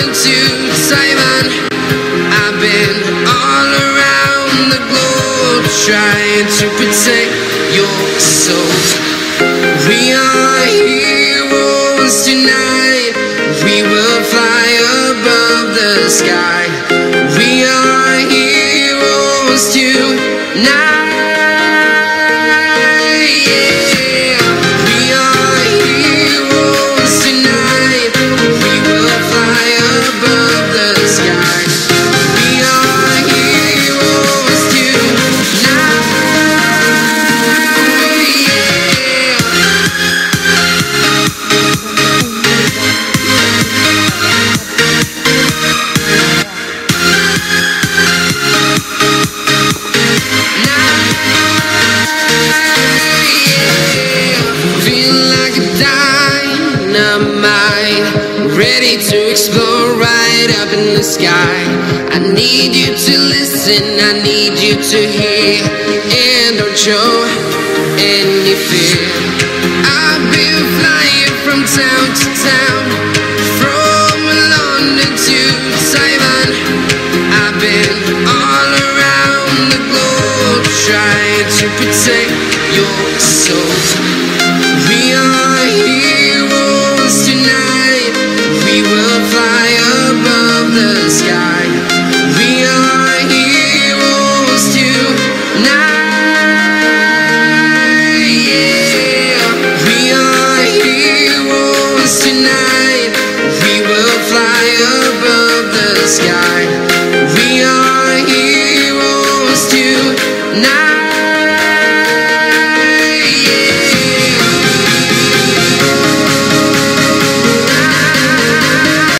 To. I've been all around the globe trying to protect your. We are heroes tonight. We will fly above the sky. We are heroes tonight. Ready to explore right up in the sky. I need you to listen, I need you to hear, and don't show any fear. I've been flying from town to town, from London to Taiwan. I've been all around the globe trying to protect your soul. Now